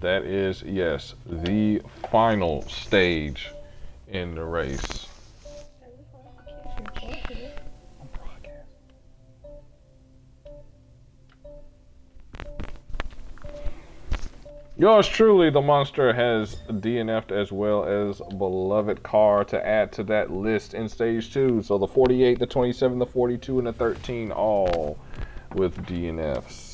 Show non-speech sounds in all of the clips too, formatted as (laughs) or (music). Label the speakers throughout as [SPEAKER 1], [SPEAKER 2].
[SPEAKER 1] that is, yes, the final stage in the race. Yours truly, the monster has DNF'd as well as beloved car to add to that list in stage two. So the 48, the 27, the 42, and the 13 all with DNFs.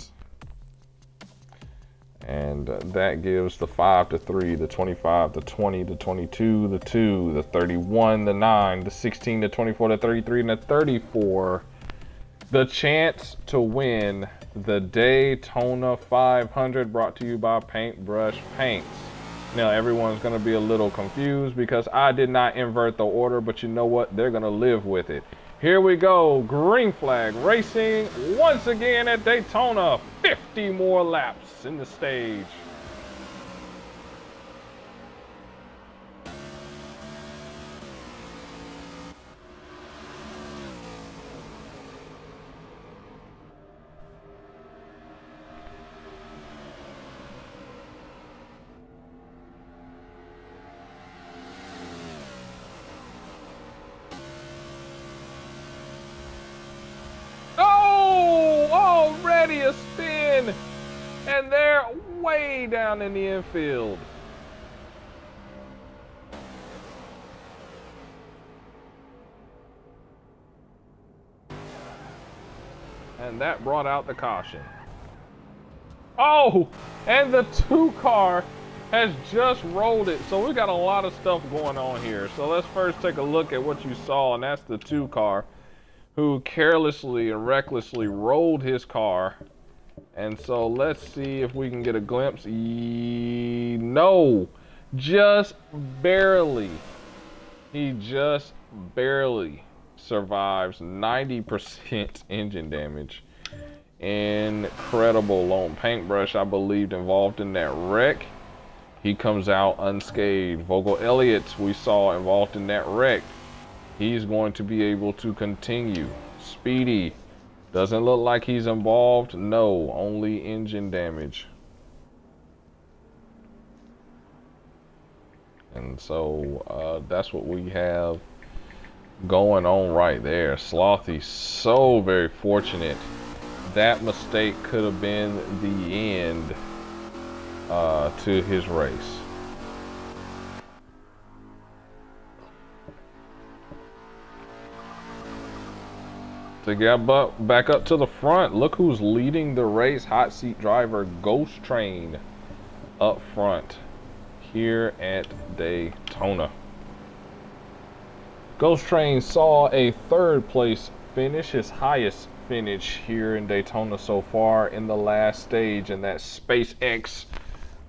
[SPEAKER 1] And that gives the 5 to 3, the 25, the 20, the 22, the 2, the 31, the 9, the 16, the 24, the 33, and the 34. The chance to win the Daytona 500 brought to you by Paintbrush Paints. Now everyone's going to be a little confused because I did not invert the order, but you know what? They're going to live with it. Here we go. Green flag racing once again at Daytona. 50 more laps in the stage. Down in the infield. And that brought out the caution. Oh, and the two car has just rolled it. So we got a lot of stuff going on here. So let's first take a look at what you saw, and that's the two car who carelessly and recklessly rolled his car. And so let's see if we can get a glimpse. No, just barely. He just barely survives 90% (laughs) engine damage. Incredible lone paintbrush, I believed, involved in that wreck. He comes out unscathed. Vogel Elliott, we saw involved in that wreck he's going to be able to continue. Speedy doesn't look like he's involved. No, only engine damage. And so uh, that's what we have going on right there. Slothy, so very fortunate. That mistake could have been the end uh, to his race. To get back up to the front. Look who's leading the race. Hot seat driver Ghost Train up front here at Daytona. Ghost Train saw a third place finish, his highest finish here in Daytona so far in the last stage in that SpaceX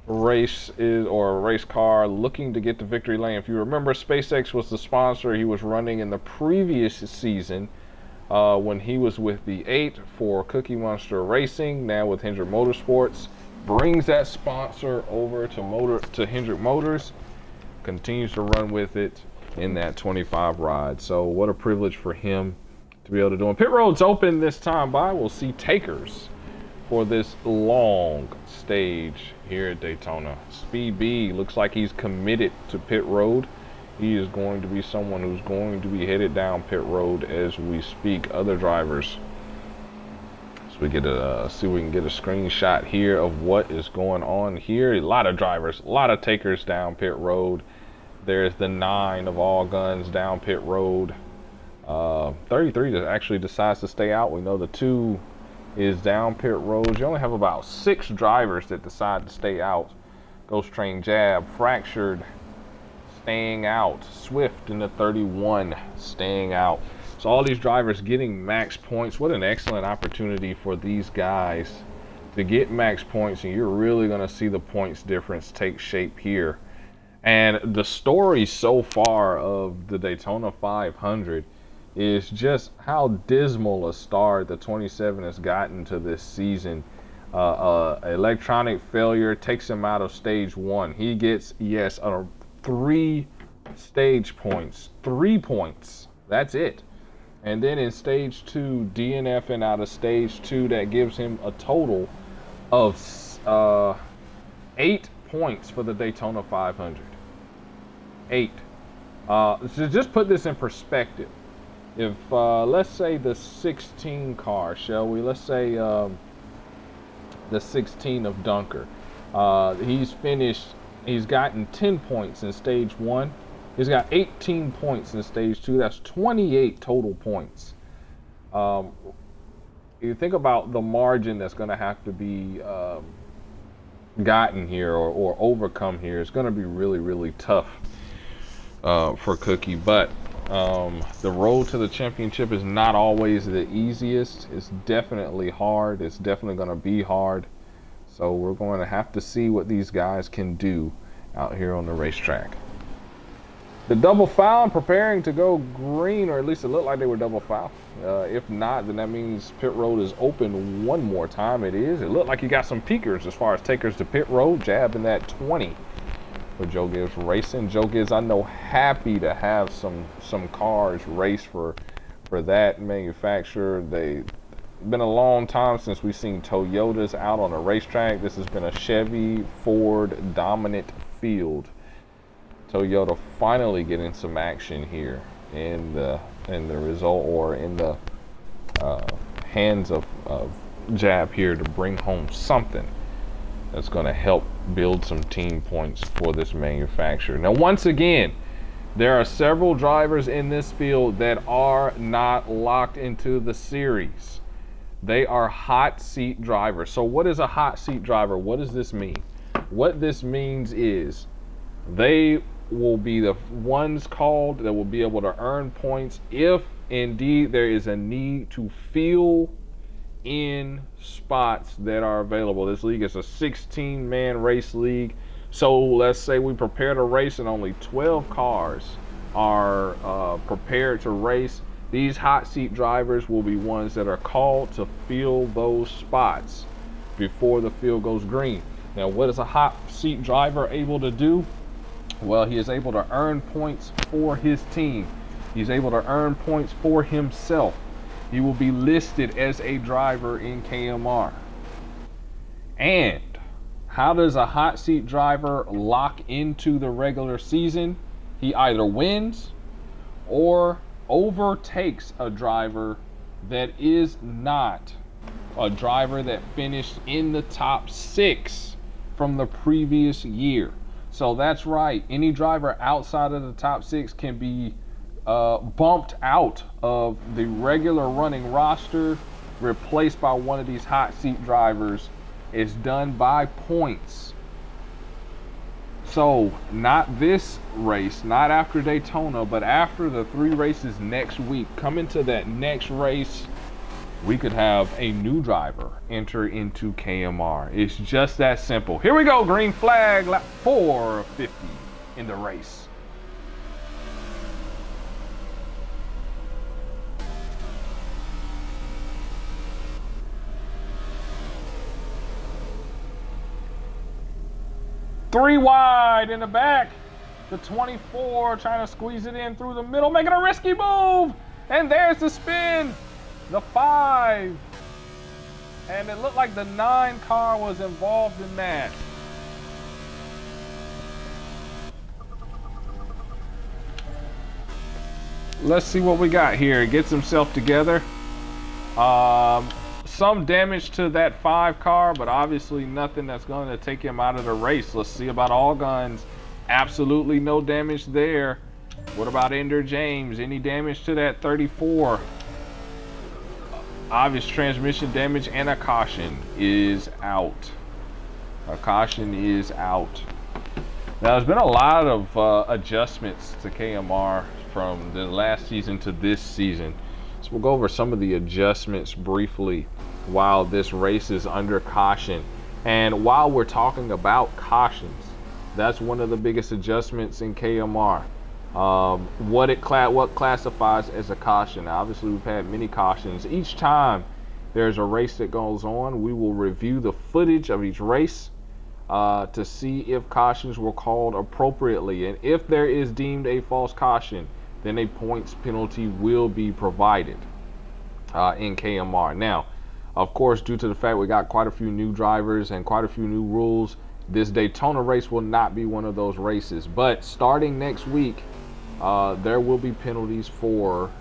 [SPEAKER 1] race is or race car looking to get the victory lane. If you remember, SpaceX was the sponsor he was running in the previous season uh, when he was with the 8 for Kookie Monster Racing, now with Hendrick Motorsports. Brings that sponsor over to motor to Hendrick Motors, continues to run with it in that 25 ride. So what a privilege for him to be able to do. And pit road's open this time by. We'll see takers for this long stage here at Daytona. Speed B looks like he's committed to pit road he is going to be someone who's going to be headed down pit road as we speak. Other drivers. So we get a uh, see we can get a screenshot here of what is going on here. A lot of drivers, a lot of takers down pit road. There's the nine of all guns down pit road. Uh, 33 actually decides to stay out. We know the two is down pit road. You only have about six drivers that decide to stay out. Ghost Train Jab, Fractured, staying out. Swift in the 31 staying out. So all these drivers getting max points. What an excellent opportunity for these guys to get max points and you're really going to see the points difference take shape here. And the story so far of the Daytona 500 is just how dismal a start the 27 has gotten to this season. Uh, uh, electronic failure takes him out of stage one. He gets, yes, a three stage points, three points. That's it. And then in stage two, DNFing out of stage two, that gives him a total of uh, eight points for the Daytona 500. Eight. Uh, so just put this in perspective. If uh, let's say the 16 car, shall we? Let's say um, the 16 of Dunker. Uh, he's finished. He's gotten 10 points in stage one. He's got 18 points in stage two. That's 28 total points. Um, you think about the margin that's going to have to be um, gotten here or, or overcome here. It's going to be really, really tough uh, for Kookie. But um, the road to the championship is not always the easiest. It's definitely hard. It's definitely going to be hard. So we're going to have to see what these guys can do out here on the racetrack. The double file preparing to go green, or at least it looked like they were double file. Uh, if not, then that means pit road is open one more time. It is. It looked like you got some peekers as far as takers to pit road, jabbing that 20 for Joe Gibbs Racing. Joe Gibbs, I know, happy to have some some cars race for for that manufacturer. They been a long time since we've seen Toyotas out on a racetrack. This has been a Chevy Ford dominant field. Toyota finally getting some action here in the in the result or in the uh, hands of, of Jab here to bring home something that's going to help build some team points for this manufacturer. Now, once again, there are several drivers in this field that are not locked into the series. They are hot seat drivers. So, what is a hot seat driver? What does this mean? What this means is they will be the ones called that will be able to earn points if indeed there is a need to fill in spots that are available. This league is a 16 man race league. So let's say we prepare to race and only 12 cars are uh, prepared to race. These hot seat drivers will be ones that are called to fill those spots before the field goes green. Now, what is a hot seat driver able to do? Well, he is able to earn points for his team. He's able to earn points for himself. He will be listed as a driver in KMR. And how does a hot seat driver lock into the regular season? He either wins or overtakes a driver that is not a driver that finished in the top six from the previous year. So that's right. Any driver outside of the top six can be uh, bumped out of the regular running roster, replaced by one of these hot seat drivers. Is done by points. So, not this race, not after Daytona, but after the three races next week. Coming to that next race, we could have a new driver enter into KMR. It's just that simple. Here we go, green flag, lap 450 in the race. Three wide in the back. The 24 trying to squeeze it in through the middle, making a risky move. And there's the spin the five, and it looked like the nine car was involved in that. Let's see what we got here. Gets himself together. Um, some damage to that five car, but obviously nothing that's going to take him out of the race. Let's see about all guns. Absolutely no damage there. What about Ender James? Any damage to that 34? obvious transmission damage and a caution is out. A caution is out. Now, there's been a lot of uh, adjustments to KMR from the last season to this season. So we'll go over some of the adjustments briefly while this race is under caution. And while we're talking about cautions, that's one of the biggest adjustments in KMR um, what it cla- what classifies as a caution. Now, obviously, we've had many cautions. Each time there's a race that goes on, we will review the footage of each race uh, to see if cautions were called appropriately. And if there is deemed a false caution, then a points penalty will be provided uh, in KMR. Now, of course, due to the fact we got quite a few new drivers and quite a few new rules, this Daytona race will not be one of those races. But starting next week, uh, there will be penalties for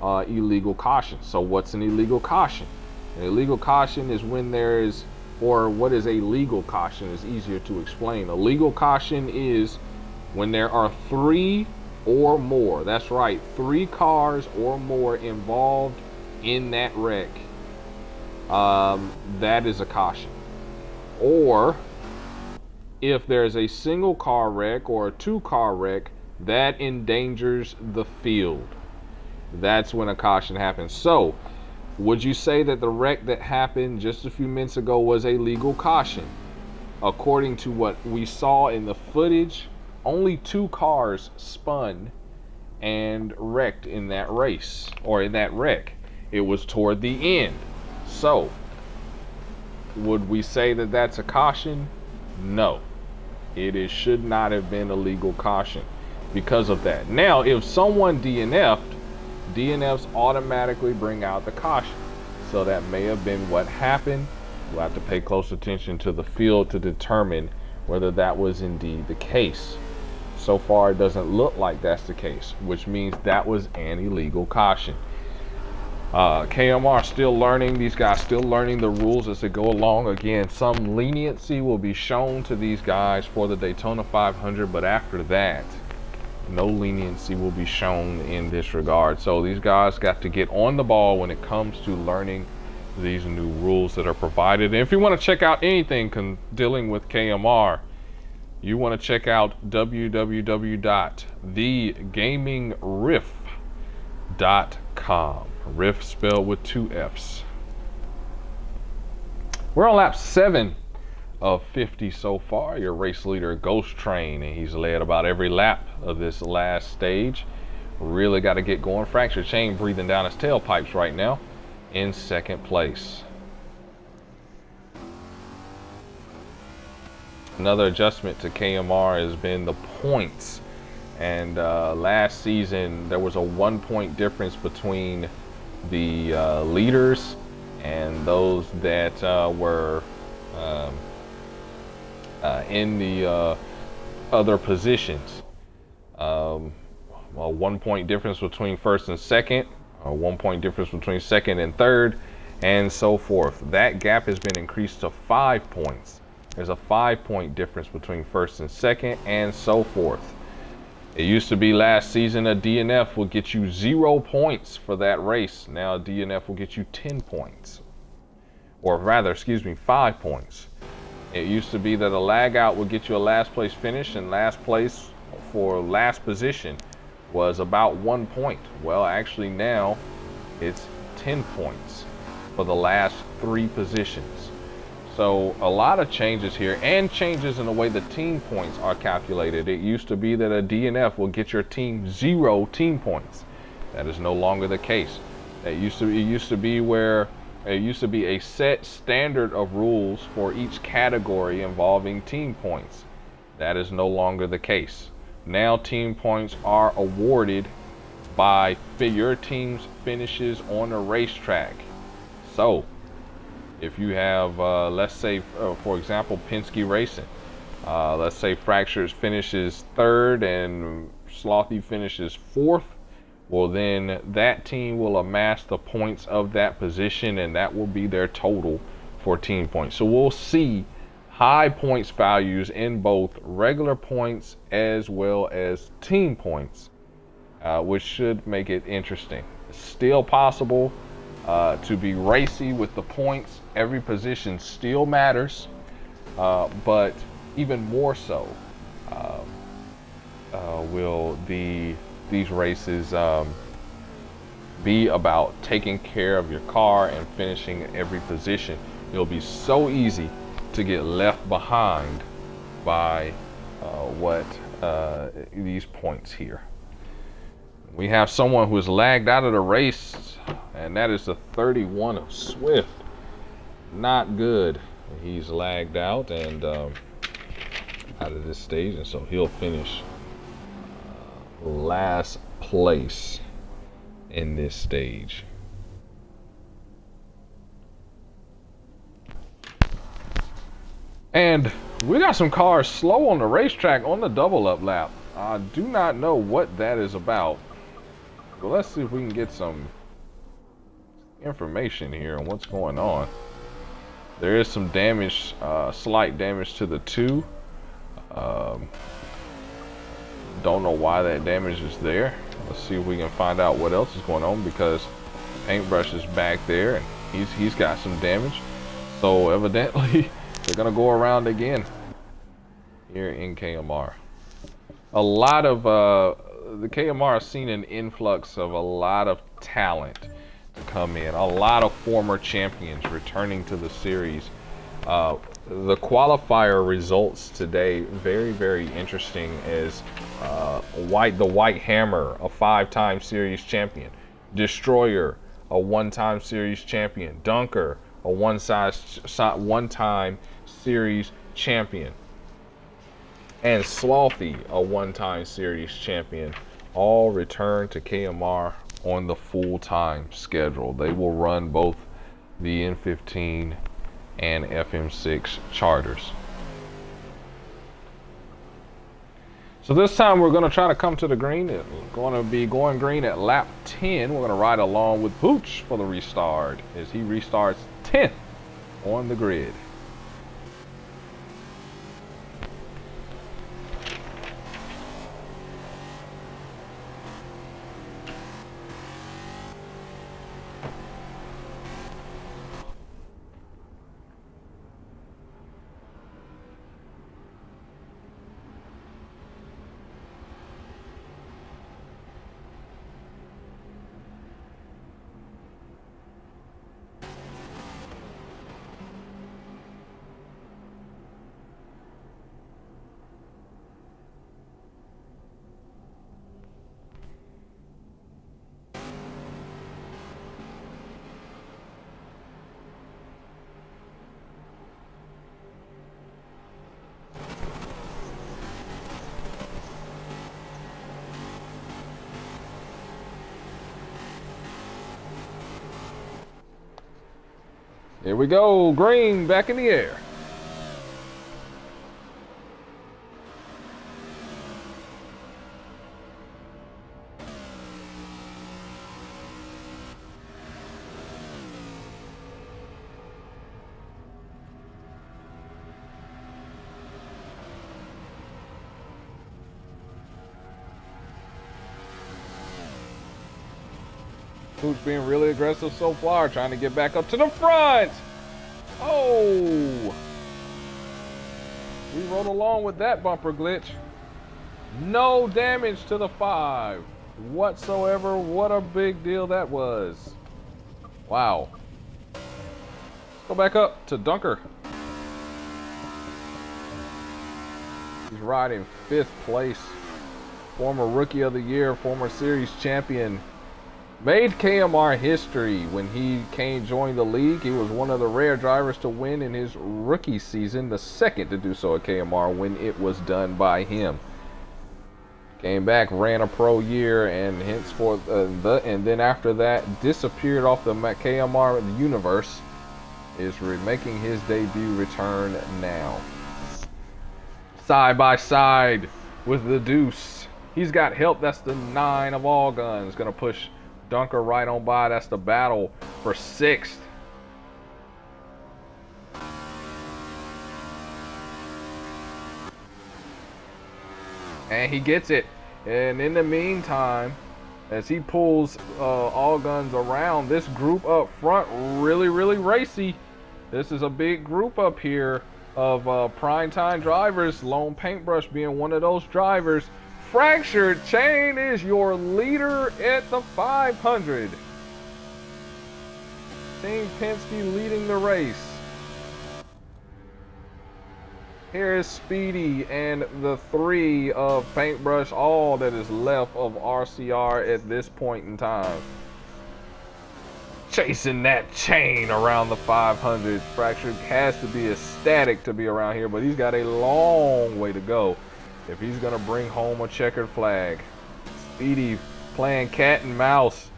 [SPEAKER 1] uh, illegal caution. So, what's an illegal caution? An illegal caution is when there is, or what is a legal caution is easier to explain. A legal caution is when there are three or more, that's right, three cars or more involved in that wreck. Um, that is a caution. Or if there's a single car wreck or a two car wreck, that endangers the field. That's when a caution happens. So, would you say that the wreck that happened just a few minutes ago was a legal caution? According to what we saw in the footage, only two cars spun and wrecked in that race or in that wreck. It was toward the end. So, would we say that that's a caution? No. It is, should not have been a legal caution because of that. Now, if someone DNF'd, DNFs automatically bring out the caution. So that may have been what happened. We'll have to pay close attention to the field to determine whether that was indeed the case. So far, it doesn't look like that's the case, which means that was an illegal caution. Uh, KMR still learning. These guys still learning the rules as they go along. Again, some leniency will be shown to these guys for the Daytona 500, but after that, no leniency will be shown in this regard. So these guys got to get on the ball when it comes to learning these new rules that are provided. And if you want to check out anything dealing with KMR, you want to check out www.thegamingriff.com. Riff spelled with two F's. We're on lap seven of 50 so far. Your race leader, Ghost Train, and he's led about every lap of this last stage. Really got to get going. Fracture Chain breathing down his tailpipes right now in second place. Another adjustment to KMR has been the points. And uh, last season, there was a one point difference between the uh, leaders and those that uh, were um, uh, in the uh, other positions. Um, one point difference between first and second, one point difference between second and third, and so forth. That gap has been increased to five points. There's a five point difference between first and second, and so forth. It used to be last season a DNF will get you zero points for that race. Now a DNF will get you 10 points. Or rather, excuse me, five points. It used to be that a lag out would get you a last place finish and last place for last position was about one point. Well, actually now it's 10 points for the last three positions. So a lot of changes here and changes in the way the team points are calculated. It used to be that a DNF will get your team zero team points. That is no longer the case. It used to it used to be where it used to be a set standard of rules for each category involving team points. That is no longer the case. Now team points are awarded by your team's finishes on the racetrack. So if you have, uh, let's say, uh, for example, Penske Racing, uh, let's say Fractures finishes third and Slothy finishes fourth, well, then that team will amass the points of that position, and that will be their total for team points. So we'll see high points values in both regular points as well as team points, uh, which should make it interesting. Still possible uh, to be racy with the points. Every position still matters, uh, but even more so uh, uh, will the these races um, be about taking care of your car and finishing every position. It'll be so easy to get left behind by uh, what uh, these points here. We have someone who has lagged out of the race and that is the 31 of Swift. Not good. He's lagged out and um, out of this stage, and so he'll finish uh, last place in this stage. And We got some cars slow on the racetrack on the double up lap. I do not know what that is about. But let's see if we can get some information here on what's going on. There is some damage, uh, slight damage to the two. Um, don't know why that damage is there. Let's see if we can find out what else is going on because paintbrush is back there and he's he's got some damage. So (laughs) evidently they're gonna go around again here in KMR. A lot of uh, the KMR has seen an influx of a lot of talent to come in. A lot of former champions returning to the series. Uh, the qualifier results today very very interesting as uh, white the white hammer a five-time series champion destroyer a one-time series champion dunker a one size one-time series champion and slothy a one-time series champion all return to kmr on the full-time schedule they will run both the n15 and FM6 charters. So this time we're going to try to come to the green. It's going to be going green at lap 10. We're going to ride along with Pooch for the restart as he restarts 10th on the grid. We go, green back in the air. Who's being really aggressive so far, trying to get back up to the front. Oh! We rode along with that bumper glitch. No damage to the five whatsoever. What a big deal that was. Wow. Let's go back up to Dunker. He's riding fifth place. Former Rookie of the Year, former Series Champion made KMR history when he came join the league. He was one of the rare drivers to win in his rookie season, the second to do so at KMR when it was done by him. Came back, ran a pro year, and henceforth, uh, the, and then after that, disappeared off the KMR universe. Is making his debut return now. Side by side with the Deuce. He's got help. That's the nine of all guns. Gonna push Dunker right on by. That's the battle for sixth. And he gets it. And in the meantime, as he pulls uh, all guns around, this group up front really, really racy. This is a big group up here of uh, prime time drivers. Lone Paintbrush being one of those drivers. Fractured Chain is your leader at the 500. Team Penske leading the race. Here is Speedy and the three of Paintbrush, all that is left of RCR at this point in time. Chasing that chain around the 500. Fractured has to be ecstatic to be around here, but he's got a long way to go if he's going to bring home a checkered flag. Speedy playing cat and mouse.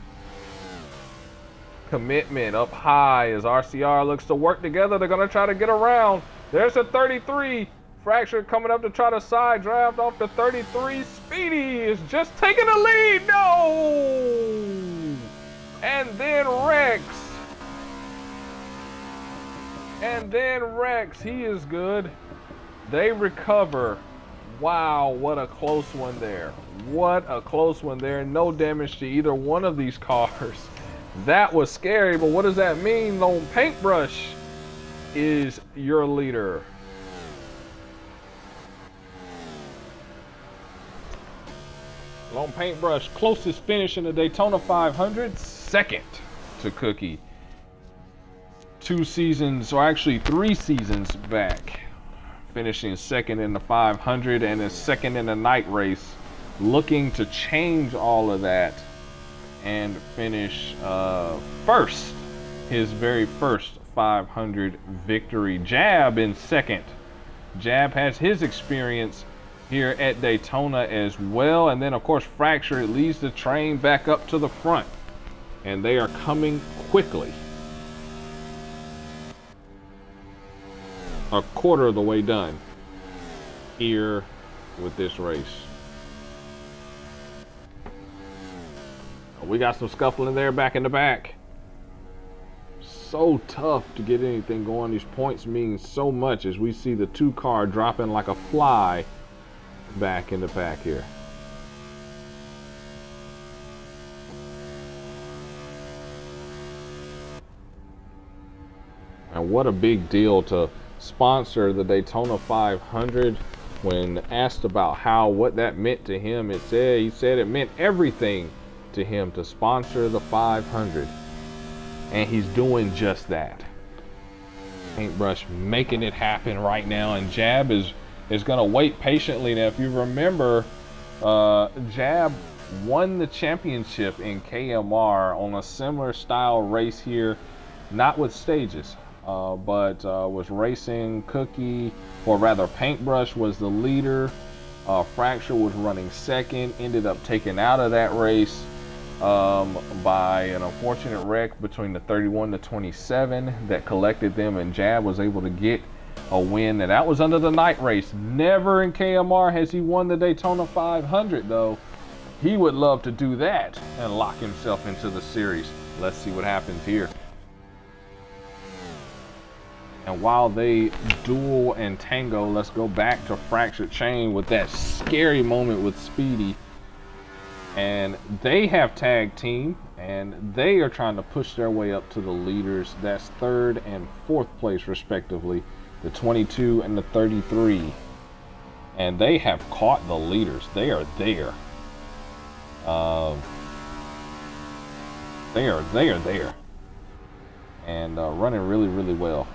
[SPEAKER 1] Commitment up high as RCR looks to work together. They're going to try to get around. There's a 33. Fracture coming up to try to side draft off the 33. Speedy is just taking the lead. No! And then Rex. And then Rex. He is good. They recover. Wow, what a close one there. What a close one there. No damage to either one of these (laughs) cars. That was scary, but what does that mean? Lone Paintbrush is your leader. Lone Paintbrush, closest finish in the Daytona 500, second to Kookie. Two seasons, or actually three seasons back, finishing second in the 500 and is second in the night race. Looking to change all of that and finish uh, first, his very first 500 victory. Jab in second. Jab has his experience here at Daytona as well. And then, of course, Fracture leads the train back up to the front. And they are coming quickly. A quarter of the way done here with this race. Oh, we got some scuffling there back in the back. So tough to get anything going. These points mean so much as we see the two car dropping like a fly back in the back here. And what a big deal to sponsor the Daytona 500 when asked about how what that meant to him it said he said it meant everything to him to sponsor the 500 and he's doing just that. Paintbrush making it happen right now and jab is is going to wait patiently. Now, if you remember, uh, Jab won the championship in KMR on a similar style race here, not with stages, uh, but uh, was racing Kookie, or rather, Paintbrush was the leader. Uh, Fracture was running second, ended up taken out of that race um, by an unfortunate wreck between the 31 to 27 that collected them, and Jab was able to get a win. And that was under the night race. Never in KMR has he won the Daytona 500, though. He would love to do that and lock himself into the series. Let's see what happens here. And while they duel and tango, let's go back to Fractured Chain with that scary moment with Speedy. And they have tag team, and they are trying to push their way up to the leaders. That's third and fourth place, respectively the 22 and the 33 and they have caught the leaders. They are there. Uh, they are they are there. And uh, running really really well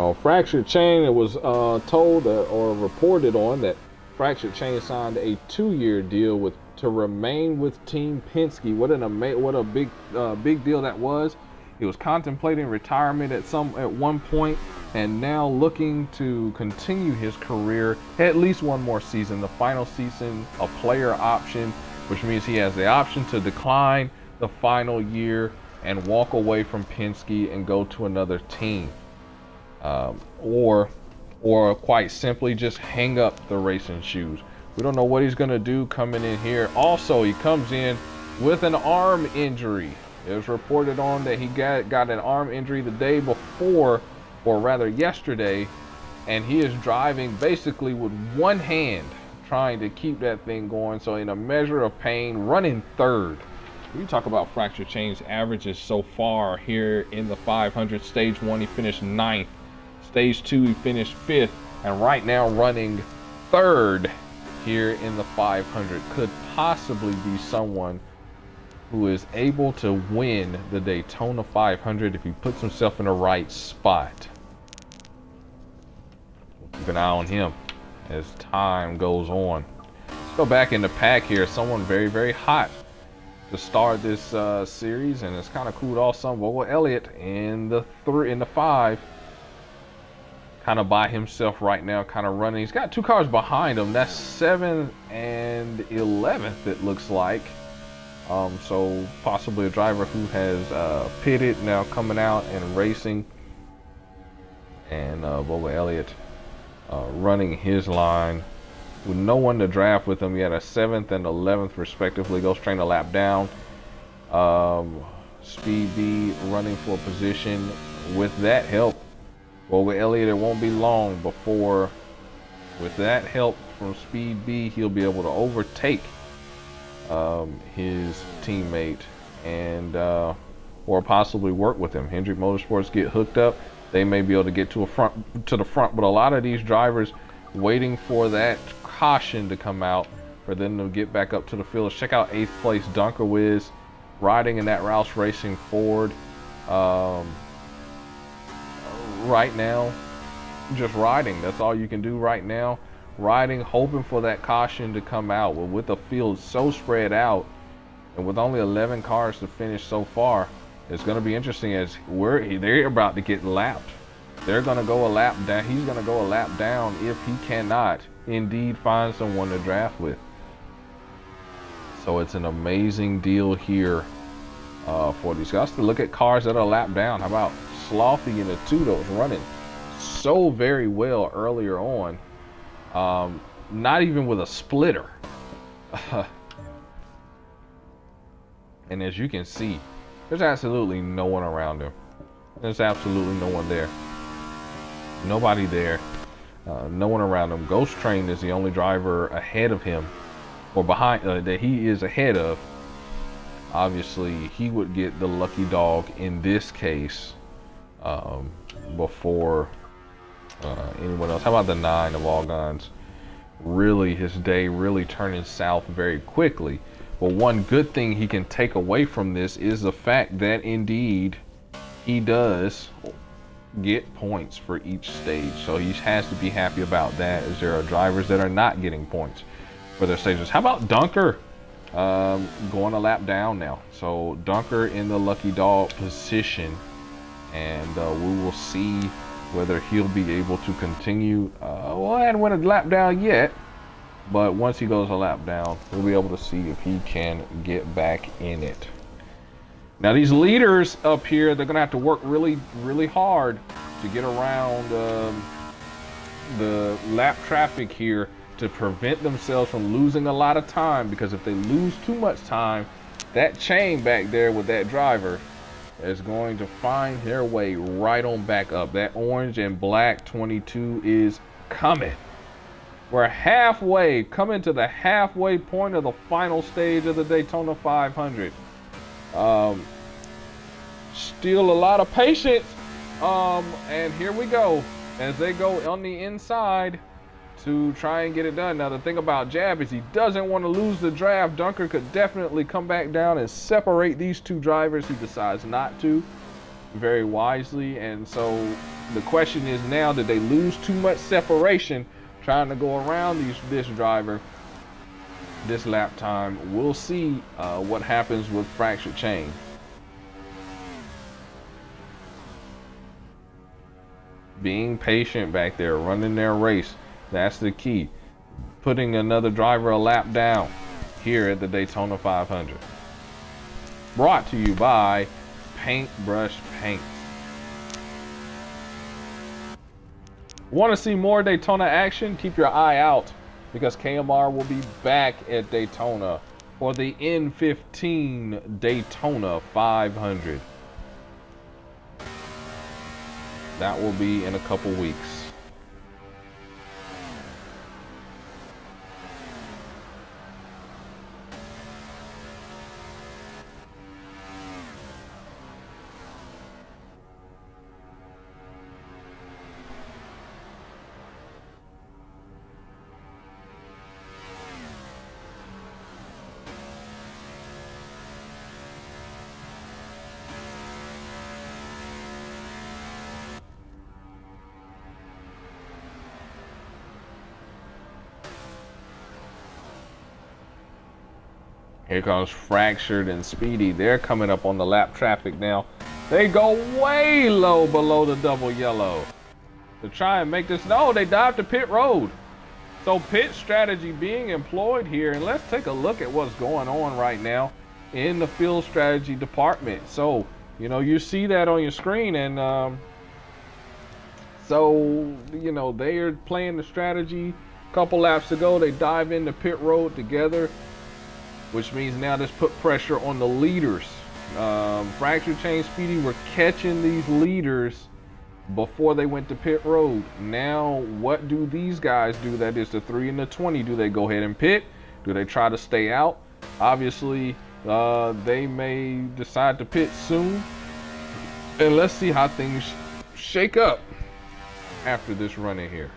[SPEAKER 1] Uh, Fractured Chain, it was uh, told uh, or reported on that Fractured Chain signed a two-year deal with to remain with Team Penske. What an ama- what a big uh, big deal that was. He was contemplating retirement at some at one point, and now looking to continue his career at least one more season. The final season, a player option, which means he has the option to decline the final year and walk away from Penske and go to another team um, or or quite simply just hang up the racing shoes. We don't know what he's going to do coming in here. Also, he comes in with an arm injury. It was reported on that he got, got an arm injury the day before, or rather yesterday, and he is driving basically with one hand trying to keep that thing going. So in a measure of pain, running third. We talk about fracture chains averages so far here in the 500 stage one. He finished ninth Stage two, he finished fifth, and right now running third here in the 500. Could possibly be someone who is able to win the Daytona 500 if he puts himself in the right spot. Keep an eye on him as time goes on. Let's go back in the pack here. Someone very, very hot to start this uh, series, and it's kind of cooled off some. Well, Elliott in the three, in the five, kind of by himself right now, kind of running. He's got two cars behind him. That's 7th and 11th, it looks like. Um, so possibly a driver who has uh, pitted now coming out and racing. And uh, Elliott uh, running his line with no one to draft with him. He had a 7th and 11th respectively. Ghost Train a lap down. Um, Speed B running for position. With that help, well, with Elliott, it won't be long before, with that help from Speed B, he'll be able to overtake um, his teammate and uh, or possibly work with him. Hendrick Motorsports get hooked up, they may be able to get to a front to the front. But a lot of these drivers waiting for that caution to come out for them to get back up to the field. Check out eighth place Dunker Wiz riding in that Roush Racing Ford. Um, right now, just riding. That's all you can do right now. Riding, hoping for that caution to come out. But with the field so spread out, and with only 11 cars to finish so far, it's going to be interesting as we're they're about to get lapped. They're going to go a lap down. He's going to go a lap down if he cannot indeed find someone to draft with. So it's an amazing deal here uh, for these guys to look at cars that are lap down. How about Slothy two that was running so very well earlier on. Um, not even with a splitter. (laughs) and as you can see, there's absolutely no one around him. There's absolutely no one there. Nobody there. Uh, no one around him. Ghost Train is the only driver ahead of him, or behind uh, that he is ahead of. Obviously, he would get the lucky dog in this case um, before uh, anyone else. How about the nine of all guns? Really, his day really turning south very quickly. But one good thing he can take away from this is the fact that indeed he does get points for each stage. So he has to be happy about that as there are drivers that are not getting points for their stages. How about Dunker? Um, going a lap down now. So Dunker in the lucky dog position and uh, we will see whether he'll be able to continue. Uh, well, I hadn't went a lap down yet, but once he goes a lap down, we'll be able to see if he can get back in it. Now these leaders up here, they're gonna have to work really, really hard to get around um, the lap traffic here to prevent themselves from losing a lot of time because if they lose too much time, that chain back there with that driver is going to find their way right on back up. That orange and black 22 is coming. We're halfway, coming to the halfway point of the final stage of the Daytona 500. Um, still a lot of patience. Um, and here we go. As they go on the inside, to try and get it done. Now, the thing about Jab is he doesn't want to lose the draft. Dunker could definitely come back down and separate these two drivers. He decides not to very wisely. And so the question is now, did they lose too much separation trying to go around these, this driver this lap time? We'll see uh, what happens with fractured chain. Being patient back there, running their race. That's the key. Putting another driver a lap down here at the Daytona 500. Brought to you by Paintbrush Paints. Want to see more Daytona action? Keep your eye out because KMR will be back at Daytona for the N15 Daytona 500. That will be in a couple weeks. Here comes Fractured and Speedy. They're coming up on the lap traffic now. They go way low below the double yellow. to try and make this. No, they dive to pit road. So pit strategy being employed here, and let's take a look at what's going on right now in the field strategy department. So, you know, you see that on your screen, and um, so, you know, they are playing the strategy. A couple laps ago, they dive into pit road together, which means now this put pressure on the leaders. Um, Fracture Chain Speedy were catching these leaders before they went to pit road. Now, what do these guys do? That is the 3 and the 20. Do they go ahead and pit? Do they try to stay out? Obviously, uh, they may decide to pit soon. And let's see how things shake up after this run in here.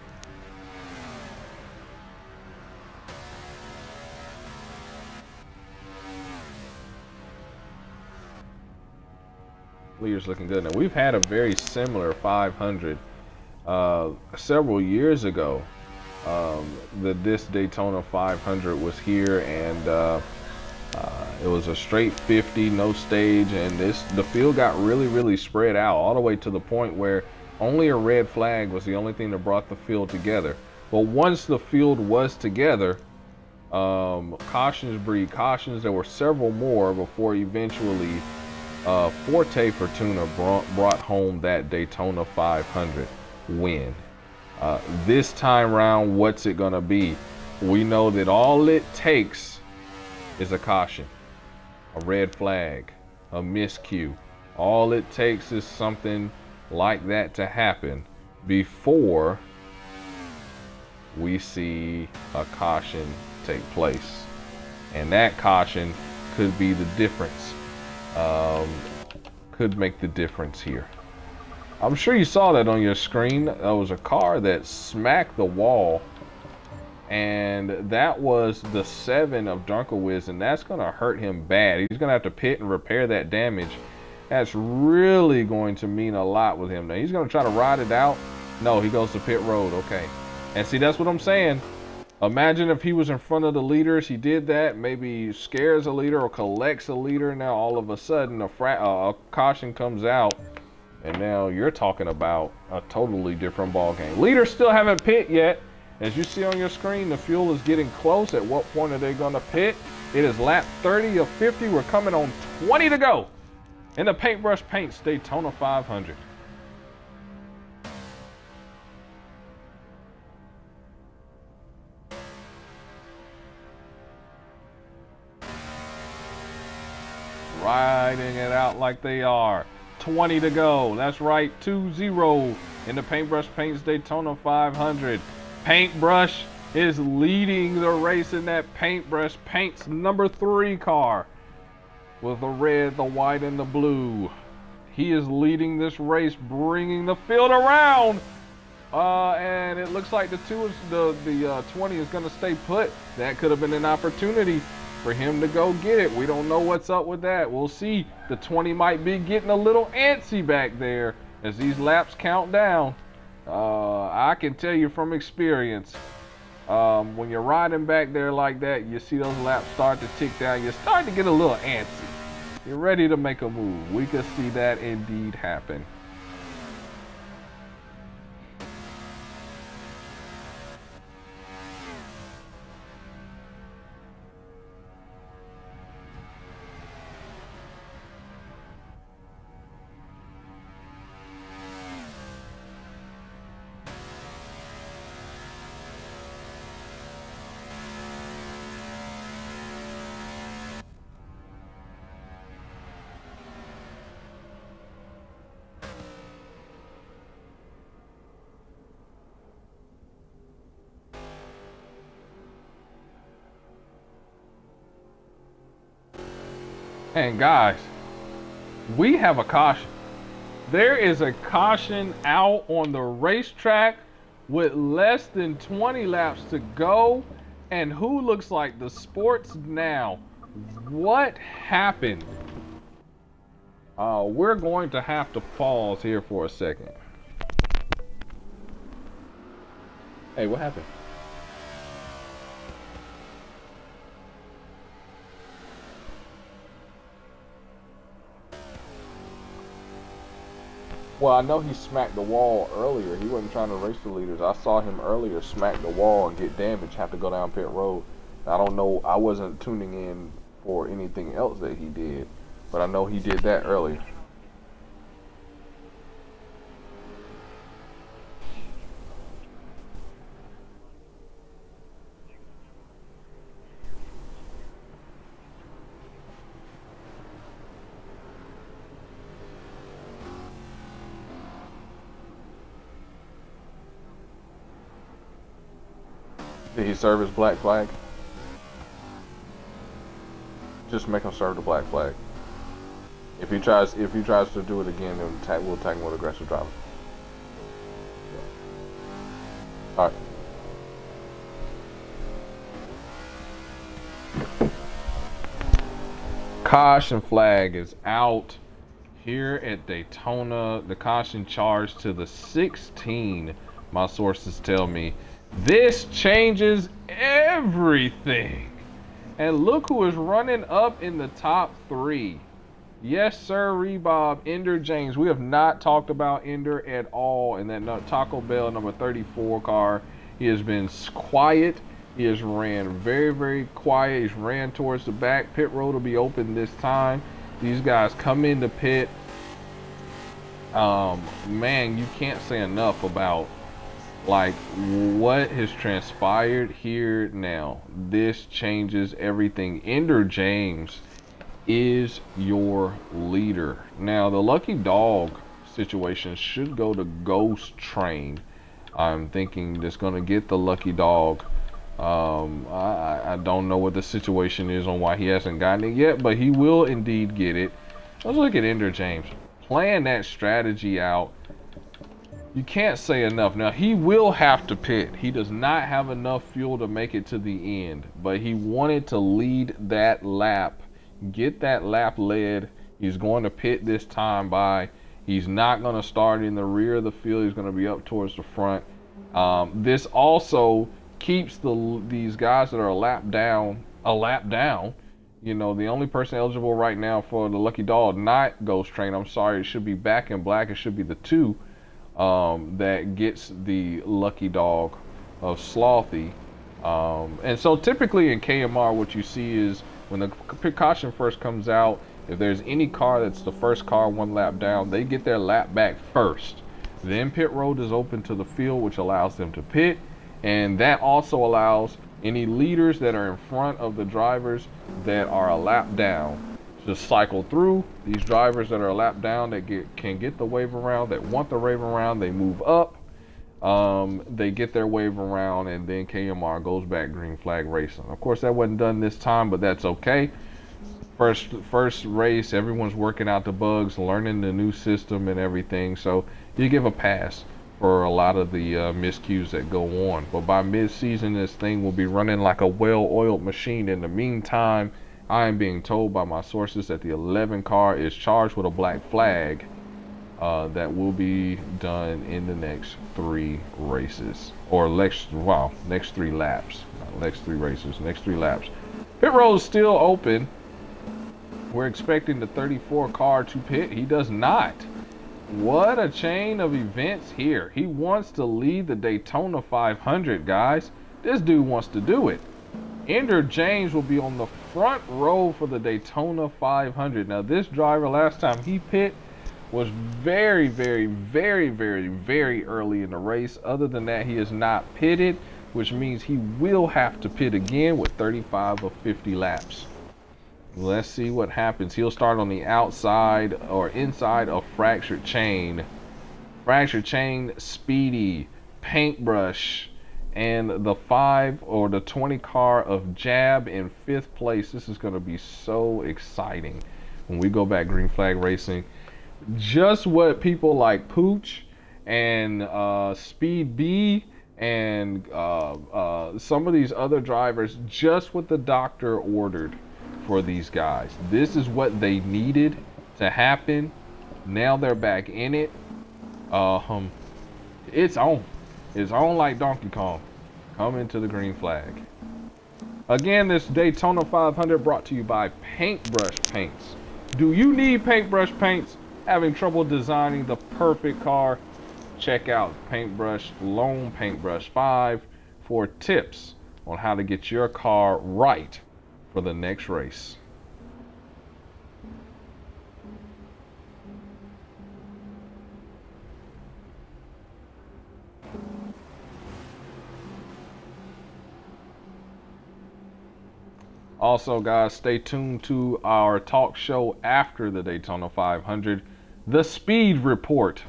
[SPEAKER 1] Leader's looking good. Now, we've had a very similar 500 uh, several years ago. Um, the this Daytona 500 was here, and uh, uh, it was a straight 50, no stage, and this the field got really, really spread out all the way to the point where only a red flag was the only thing that brought the field together. But once the field was together, um, cautions breed cautions. There were several more before eventually uh, Forte Fortuna brought, brought home that Daytona 500 win. Uh, this time round, what's it going to be? We know that all it takes is a caution, a red flag, a miscue. All it takes is something like that to happen before we see a caution take place. And that caution could be the difference um, could make the difference here. I'm sure you saw that on your screen. That was a car that smacked the wall. And that was the 7 of Dunkelwiz, and that's going to hurt him bad. He's going to have to pit and repair that damage. That's really going to mean a lot with him. Now, he's going to try to ride it out. No, he goes to pit road. Okay. And see, that's what I'm saying. Imagine if he was in front of the leaders, he did that, maybe scares a leader or collects a leader. Now all of a sudden a, uh, a caution comes out, and now you're talking about a totally different ball game. Leaders still haven't pit yet. As you see on your screen, the fuel is getting close. At what point are they going to pit? It is lap 30 of 50. We're coming on 20 to go in the Paintbrush Paints Daytona 500. Riding it out like they are. 20 to go. That's right, 2-0 in the Paintbrush Paints Daytona 500. Paintbrush is leading the race in that Paintbrush Paints number three car with the red, the white, and the blue. He is leading this race, bringing the field around. Uh, and it looks like the two is the the uh, 20 is going to stay put. That could have been an opportunity for him to go get it. We don't know what's up with that. We'll see. The 20 might be getting a little antsy back there as these laps count down. Uh, I can tell you from experience, um, when you're riding back there like that, you see those laps start to tick down. You're starting to get a little antsy. You're ready to make a move. We could see that indeed happen. And guys, we have a caution. There is a caution out on the racetrack with less than 20 laps to go. And who looks like the sports now? What happened? Uh, we're going to have to pause here for a second. Hey, what happened? Well, I know he smacked the wall earlier. He wasn't trying to race the leaders. I saw him earlier smack the wall and get damaged, have to go down pit road. I don't know. I wasn't tuning in for anything else that he did, but I know he did that earlier. Did he serve his black flag? Just make him serve the black flag. If he tries, if he tries to do it again, then tag, we'll tag him with aggressive driving. All right. Caution flag is out here at Daytona. The caution charge to the 16. My sources tell me this changes everything. And look who is running up in the top three. Yes, sir, Rebob, Ender James. We have not talked about Ender at all in that Taco Bell number 34 car. He has been quiet. He has ran very, very quiet. He's ran towards the back. Pit road will be open this time. These guys come into pit. Um, man, you can't say enough about like what has transpired here now? This changes everything. Ender james is your leader. Now the lucky dog situation should go to ghost train. I'm thinking that's going to get the lucky dog. Um, I, I don't know what the situation is on why he hasn't gotten it yet but he will indeed get it. Let's look at ender james. Plan that strategy out you can't say enough. Now, he will have to pit. He does not have enough fuel to make it to the end, but he wanted to lead that lap, get that lap led. He's going to pit this time by. He's not going to start in the rear of the field. He's going to be up towards the front. Um, this also keeps the these guys that are a lap down, a lap down. You know, the only person eligible right now for the lucky dog, not Ghost Train. I'm sorry, it should be back in black. It should be the two um, that gets the lucky dog of Slothy. Um, and so typically in KMR, what you see is when the precaution first comes out, if there's any car that's the first car one lap down, they get their lap back first. Then pit road is open to the field, which allows them to pit. And that also allows any leaders that are in front of the drivers that are a lap down just cycle through. These drivers that are lap down that get can get the wave around, that want the wave around, they move up. Um, they get their wave around, and then KMR goes back green flag racing. Of course, that wasn't done this time, but that's okay. First, first race, everyone's working out the bugs, learning the new system and everything. So you give a pass for a lot of the uh, miscues that go on. But by mid-season, this thing will be running like a well-oiled machine. In the meantime, I am being told by my sources that the 11 car is charged with a black flag uh, that will be done in the next three races. Or next wow next three laps. Next three races next three laps. Pit road is still open. We're expecting the 34 car to pit. He does not. What a chain of events here. He wants to lead the Daytona 500 guys. This dude wants to do it Ender James will be on the front row for the Daytona 500. Now, this driver, last time he pit, was very, very, very, very, very early in the race. Other than that, he is not pitted, which means he will have to pit again with 35 of 50 laps. Let's see what happens. He'll start on the outside or inside of Fractured Chain. Fractured Chain, Speedy, Paintbrush, and the five or the 20 car of Jab in fifth place. This is going to be so exciting when we go back green flag racing. Just what people like Pooch and uh, Speed B and uh, uh, some of these other drivers, just what the doctor ordered for these guys. This is what they needed to happen. Now they're back in it. um, it's on. It's on like Donkey Kong. Come into the green flag. Again, this Daytona 500 brought to you by Paintbrush Paints. Do you need paintbrush paints? having trouble designing the perfect car, check out Paintbrush Lone Paintbrush 5 for tips on how to get your car right for the next race. Also, guys, stay tuned to our talk show after the Daytona 500, The Speed Report,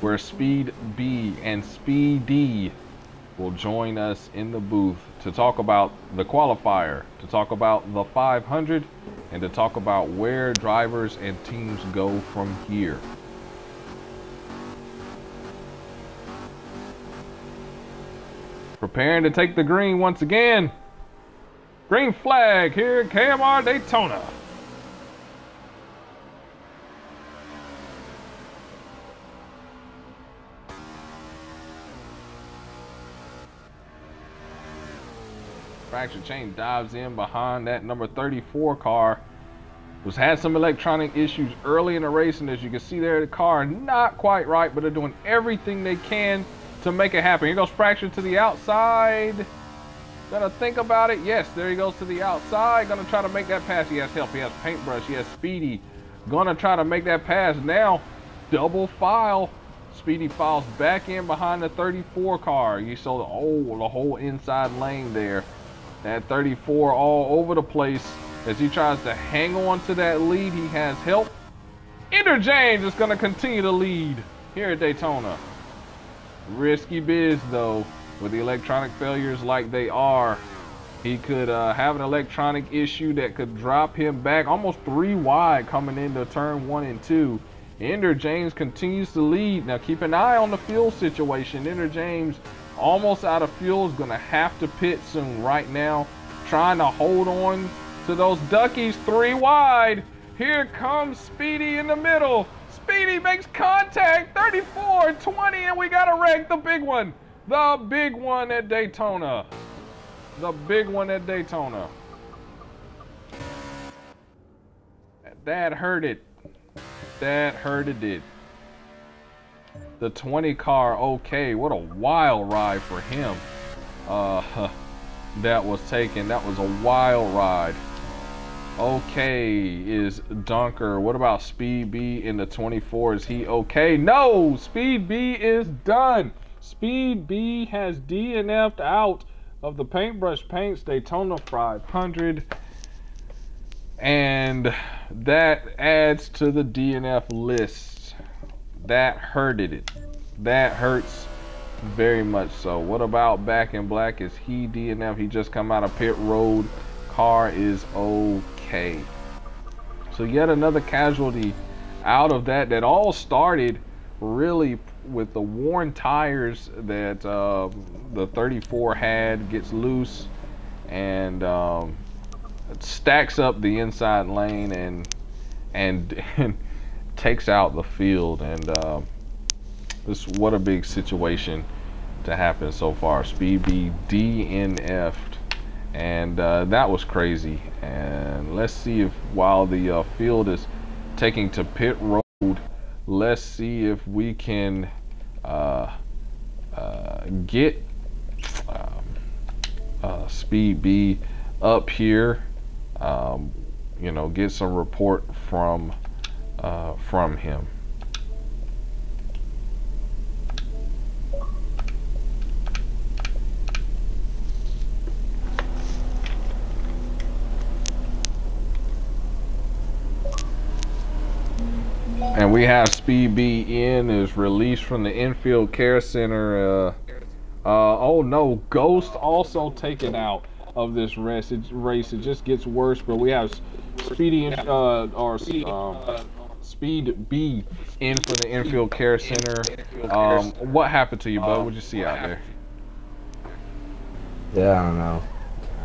[SPEAKER 1] where Speed B and Speed D will join us in the booth to talk about the qualifier, to talk about the 500, and to talk about where drivers and teams go from here. Preparing to take the green once again. Green flag here KMR Daytona. Fractured Chain dives in behind that number 34 car. Was had some electronic issues early in the race, and as you can see there, the car not quite right, but they're doing everything they can to make it happen. Here goes Fractured to the outside. Gonna think about it. Yes, there he goes to the outside. Gonna try to make that pass. He has help. He has paintbrush. He has Speedy. Gonna try to make that pass now. Double file. Speedy files back in behind the 34 car. You saw the oh the whole inside lane there. That 34 all over the place as he tries to hang on to that lead. He has help. James is gonna continue to lead here at Daytona. Risky biz though with the electronic failures like they are, he could uh, have an electronic issue that could drop him back almost three wide coming into turn one and two. Ender James continues to lead. Now keep an eye on the fuel situation. Ender James almost out of fuel is going to have to pit soon right now. Trying to hold on to those duckies three wide. Here comes Speedy in the middle. Speedy makes contact 34 20 and we got to wreck the big one. The big one at Daytona. The big one at Daytona. That hurt it. That hurted it. The 20 car, okay. What a wild ride for him. Uh, (laughs) that was taken. That was a wild ride. Okay, is Dunker. What about Speed B in the 24? Is he okay? No, Speed B is done. Speed B has DNF'd out of the Paintbrush Paints Daytona 500. And that adds to the DNF list. That hurted it. That hurts very much so. What about Back in Black? Is he DNF? He just come out of pit road. Car is okay. So yet another casualty out of that that all started really with the worn tires that uh, the 34 had gets loose and um, stacks up the inside lane and and, (laughs) and takes out the field. And uh, this what a big situation to happen so far. Speed b dnf'd and uh, that was crazy. And let's see if while the uh, field is taking to pit road let's see if we can uh, uh, get um, uh, Speed B up here. Um, you know, get some report from uh, from him. And we have Speed B in is released from the infield care center. Uh, uh, oh no, Ghost also taken out of this race. It, race. it just gets worse, but we have Speedy in, uh, or um, Speed B in for the infield care center. Um, what happened to you, bud? What'd you see out there?
[SPEAKER 2] Yeah, I don't know.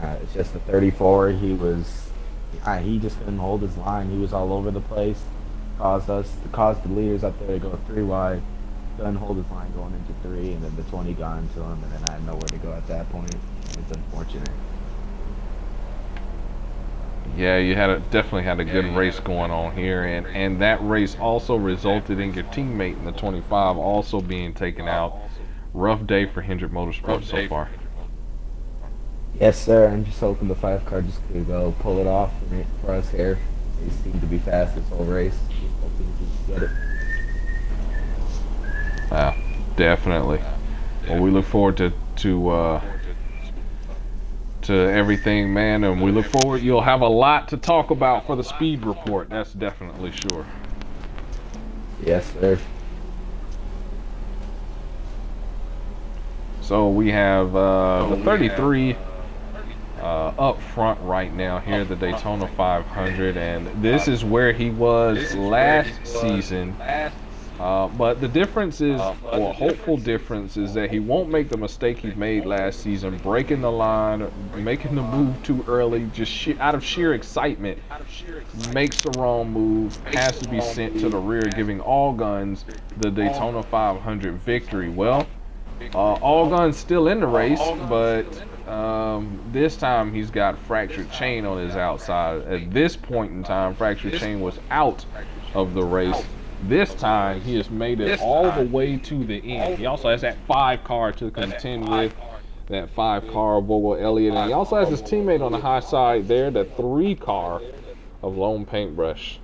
[SPEAKER 2] Uh, it's just a 34. He was, uh, he just couldn't hold his line. He was all over the place caused us caused the leaders up there to go three wide. Couldn't hold his line going into three, and then the 20 got into him, and then I had nowhere to go at that point. It's unfortunate.
[SPEAKER 1] Yeah, you had a, definitely had a good race going on here, and and that race also resulted in your teammate in the 25 also being taken out. Rough day for Hendrick Motorsports so far.
[SPEAKER 2] Yes, sir. I'm just hoping the five car just could go pull it off for, me, for us here. They seem to be fast this whole race. Just hoping we get it.
[SPEAKER 1] Yeah, definitely. Well, we look forward to to uh, to everything, man, and we look forward. You'll have a lot to talk about for the speed report. That's definitely sure.
[SPEAKER 2] Yes, sir.
[SPEAKER 1] So we have uh, the 33 uh, up front right now here at the Daytona 500, and this is where he was last season. Uh, but the difference is, or hopeful difference, is that he won't make the mistake he made last season, breaking the line, making the move too early, just out of sheer excitement, makes the wrong move, has to be sent to the rear, giving all guns the Daytona 500 victory. Well, uh, all guns still in the race, but um, this time he's got fractured chain on his outside. At this point in time, fractured chain was out of the race. This time, he has made it all the way to the end. He also has that five car to contend with, that five car Volvo Elliott. And he also has his teammate on the high side there, that three car of Lone Paintbrush.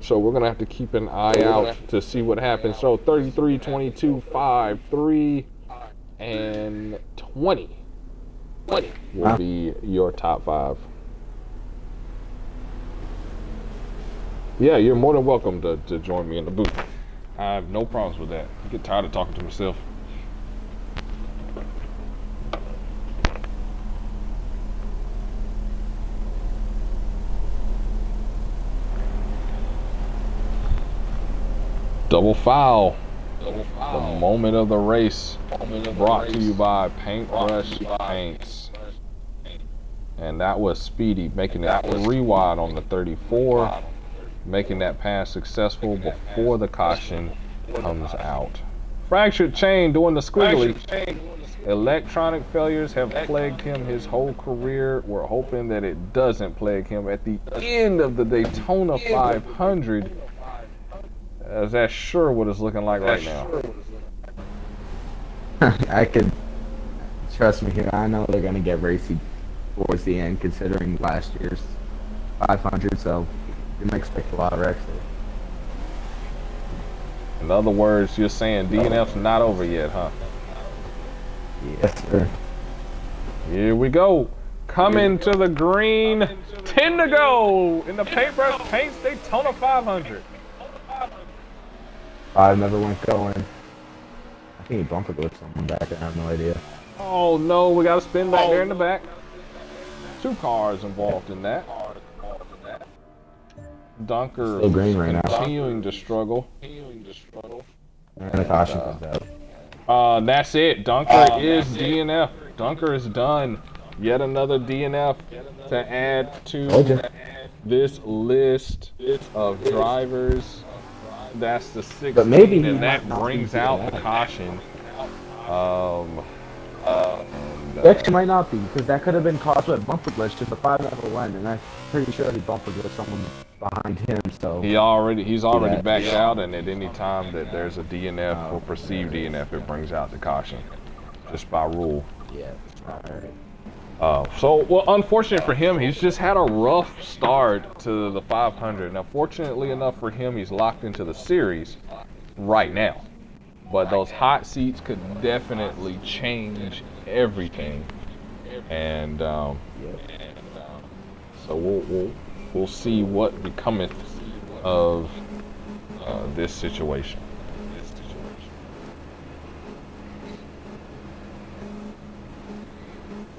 [SPEAKER 1] So we're going to have to keep an eye out to see what happens. So 33, 22, 5, 3, and 20 will be your top five. Yeah, you're more than welcome to, to join me in the booth. I have no problems with that. I get tired of talking to myself. Double foul. The moment of the race. Brought to you by Paintbrush Paints. And that was Speedy making it three wide on the 34 making that pass successful before the caution comes out. Fractured chain doing the squiggly. Electronic failures have plagued him his whole career. We're hoping that it doesn't plague him at the end of the Daytona 500. As that's sure what it's looking like right now. (laughs)
[SPEAKER 2] I could trust me here. I know they're gonna get racy towards the end, considering last year's 500. So didn't expect a lot of wrecks there.
[SPEAKER 1] In other words, you're saying DNF's not over yet, huh?
[SPEAKER 2] Yes, sir.
[SPEAKER 1] Here we go. Coming to the green. 10 to go in the Paintbrush Paints Daytona 500.
[SPEAKER 2] Five never went going. I think he bumper glitched someone back there. I have no idea.
[SPEAKER 1] Oh, no. We got to spin back there in the back. Two cars involved in that. Dunker
[SPEAKER 2] Still green right
[SPEAKER 1] continuing
[SPEAKER 2] now.
[SPEAKER 1] to struggle.
[SPEAKER 2] And the caution comes out.
[SPEAKER 1] Uh, that's it. Dunker uh, is DNF. It. Dunker is done. Yet another DNF to add to this list of drivers. That's the 16, but maybe and that brings out the caution. Um,
[SPEAKER 2] uh, actually might not be because that could have been caused by a bumper glitch to the five level line, and I'm pretty sure he bumper glitched someone behind him. So
[SPEAKER 1] he already he's already yeah, backed yeah. out, and at any time that there's a DNF or perceived DNF, it brings out the caution, just by rule.
[SPEAKER 2] Yeah. All right.
[SPEAKER 1] Uh, so, well, unfortunate for him, he's just had a rough start to the 500. Now, fortunately enough for him, he's locked into the series right now. But those hot seats could definitely change everything. And um, so we'll, we'll we'll see what becometh of uh, this situation.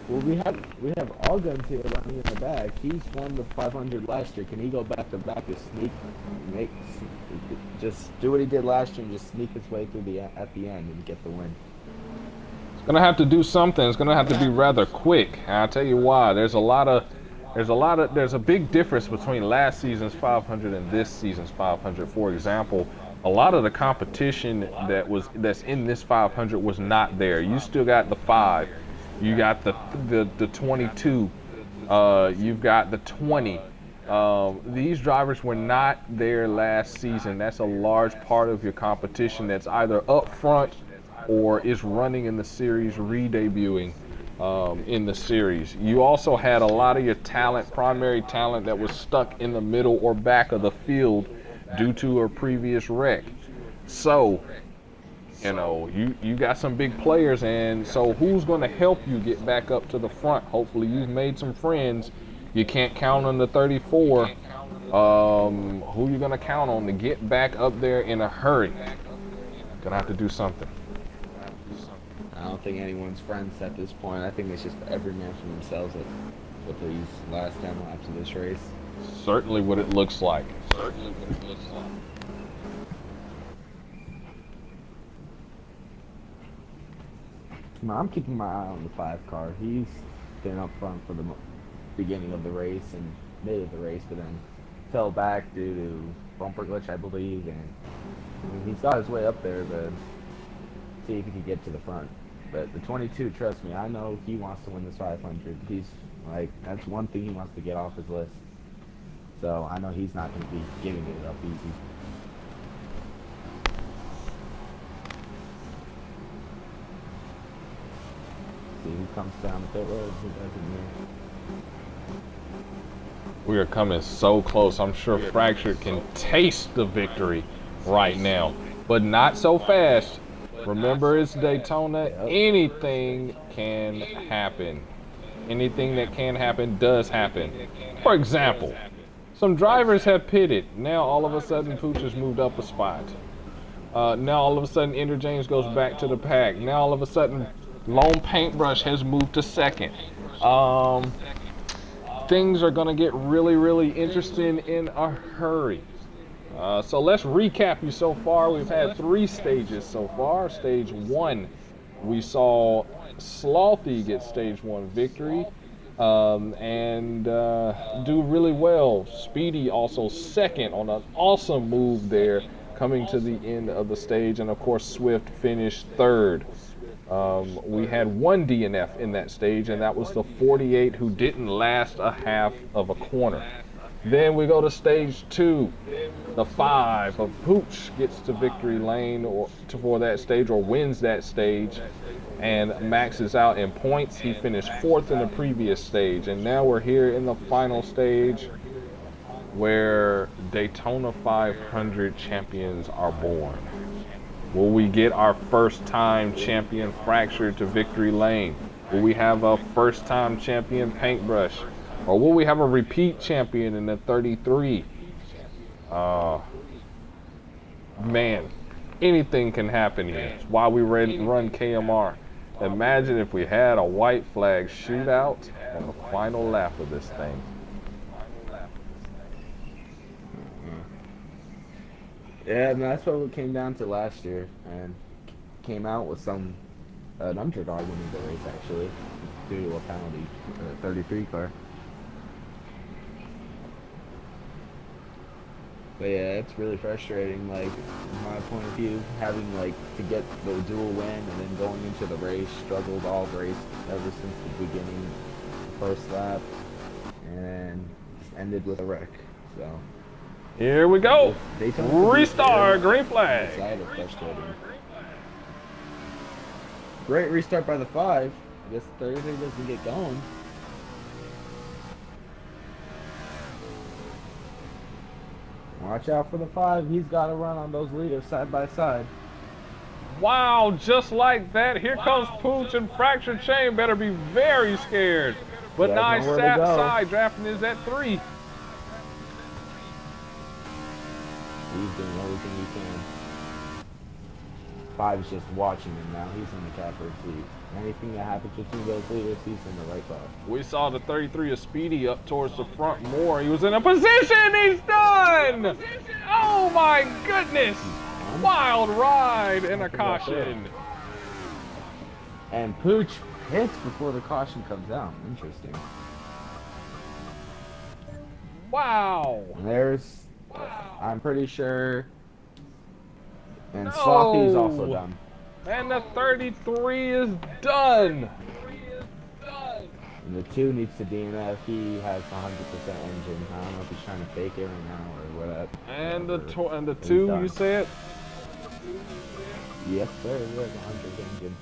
[SPEAKER 2] Well, we have we have all guns here running in the back. He's won the 500 last year. Can he go back to back to sneak, make, just do what he did last year and just sneak his way through the at the end and get the win?
[SPEAKER 1] It's gonna have to do something. It's gonna have to be rather quick. And I'll tell you why. There's a lot of there's a lot of there's a big difference between last season's 500 and this season's 500. For example, a lot of the competition that was that's in this 500 was not there. You still got the five, you got the the, the 22, Uh, you've got the 20. Um, these drivers were not there last season. That's a large part of your competition that's either up front or is running in the series, re-debuting um, in the series. You also had a lot of your talent, primary talent, that was stuck in the middle or back of the field due to a previous wreck. So, you know, you, you got some big players, and so who's going to help you get back up to the front? Hopefully, you've made some friends. You can't count on the 34. Um, who you going to count on to get back up there in a hurry? Gonna have to do something.
[SPEAKER 2] I don't think anyone's friends at this point. I think it's just every man for themselves with these last 10 laps of this race.
[SPEAKER 1] Certainly what it looks like. Certainly what it looks like.
[SPEAKER 2] I'm keeping my eye on the five car. He's been up front for the beginning of the race and mid of the race, but then fell back due to bumper glitch, I believe, and he's got his way up there to see if he can get to the front. But the 22, trust me, I know he wants to win this 500. He's like, that's one thing he wants to get off his list. So I know he's not going to be giving it up easy. See who comes down the pit road, who doesn't here.
[SPEAKER 1] We are coming so close. I'm sure Fractured can taste the victory right now, but not so fast. Remember, it's Daytona. Anything can happen. Anything that can happen does happen. For example, some drivers have pitted. Now all of a sudden, Pooch has moved up a spot. Uh, now all of a sudden, Ender James goes back to the pack. Now all of a sudden, Lone Paintbrush has moved to second. Um, things are going to get really, really interesting in a hurry. Uh, so let's recap you so far. We've had three stages so far. Stage one, we saw Slothy get stage one victory um, and uh, do really well. Speedy also second on an awesome move there coming to the end of the stage. And of course, Swift finished third. Um, we had one DNF in that stage, and that was the 48 who didn't last a half of a corner. Then we go to stage two. The five of Pooch gets to victory lane or to, for that stage or wins that stage and maxes out in points. He finished fourth in the previous stage. And now we're here in the final stage where Daytona 500 champions are born. Will we get our first time champion Fracture to victory lane? Will we have a first time champion Paintbrush? Or will we have a repeat champion in the 33? Uh, man, anything can happen here. It's why we run KMR. Imagine if we had a white flag shootout on the final lap of this thing.
[SPEAKER 2] Yeah, and that's what it came down to last year, and came out with some an underdog winning the race actually due to a penalty, a 33 car. But yeah, it's really frustrating, like, from my point of view, having, like, to get the dual win and then going into the race, struggled all race ever since the beginning, first lap, and ended with a wreck, so.
[SPEAKER 1] Here we go! Restart, green flag!
[SPEAKER 2] Great restart by the five. I guess Thursday doesn't get going. Watch out for the five. He's got to run on those leaders side by side.
[SPEAKER 1] Wow, just like that. Here comes Pooch and Fractured Chain. Better be very scared. But nice sat side drafting is at three.
[SPEAKER 2] He's doing everything he can. Five is just watching him now. He's in the catbird seat. Anything that happens between those leaders, he's in the right spot.
[SPEAKER 1] We saw the 33 of Speedy up towards the front more. He was in a position. He's done. Oh my goodness! Wild ride and a caution.
[SPEAKER 2] And Pooch hits before the caution comes out. Interesting.
[SPEAKER 1] Wow.
[SPEAKER 2] There's. I'm pretty sure and no. Slothy's also done.
[SPEAKER 1] And the 33 is done.
[SPEAKER 2] And the two needs to DNF. He has 100% engine. I don't know if he's trying to fake it right now or what.
[SPEAKER 1] And the
[SPEAKER 2] whatever.
[SPEAKER 1] tw- and the two
[SPEAKER 2] done.
[SPEAKER 1] you said?
[SPEAKER 2] Yes, sir. He has 100 engine.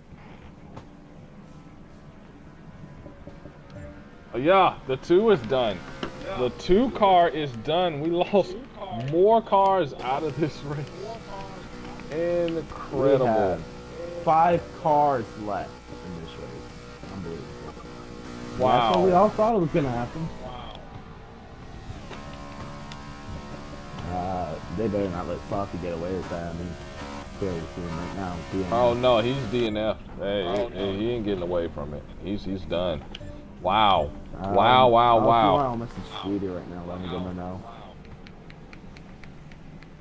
[SPEAKER 1] Oh, Yeah, the two is done. The two car is done. We lost more cars out of this (laughs) race.
[SPEAKER 2] We
[SPEAKER 1] Incredible.
[SPEAKER 2] have five cars left in this race. Unbelievable. That's what we all thought it was gonna happen. Uh, they better not let Slothy get away with that. I mean, clearly seeing right now. being-
[SPEAKER 1] Oh no, he's DNF. Hey, he, he ain't getting away from it. He's he's done. Wow.
[SPEAKER 2] Um,
[SPEAKER 1] Wow, wow, wow.
[SPEAKER 2] I'll message Sweetie right now. Let me go know.